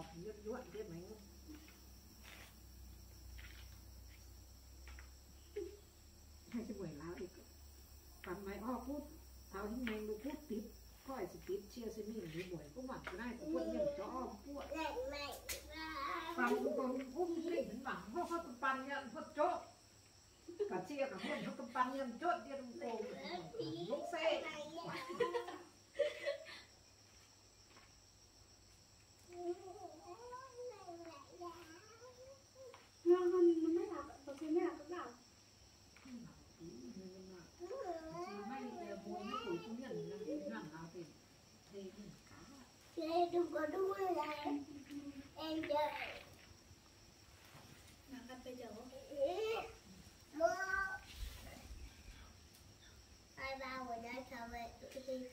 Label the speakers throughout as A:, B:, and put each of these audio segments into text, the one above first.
A: ngọt nhuận nhuận thế mấy hai cái buổi lá thì cầm máy ho cút thao những mình nó cút tiếp coi sự tiếp chia sẽ mình đi buổi có mặt này cũng quân nhiều cho ho cút
B: bằng cũng còn
A: cung cái mình bằng ho ho tập bàn nhận ho chốt cả chia cả quân ho tập bàn nhận chốt đi đồng hồ lúc xe
B: Chị đừng có đuôi là em chơi.
C: Nào cắt bây giờ.
B: Bye bye, we're not coming.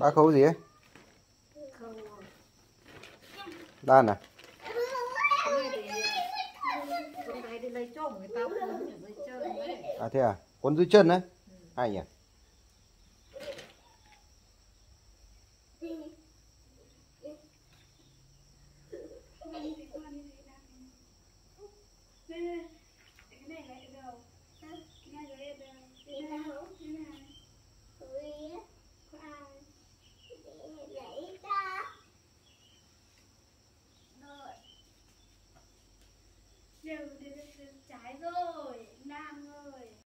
B: ba khâu gì
D: ấy? Đan à?
B: À
D: thế à? Quấn dưới chân đấy. Hay nhỉ?
C: Yeah, we did.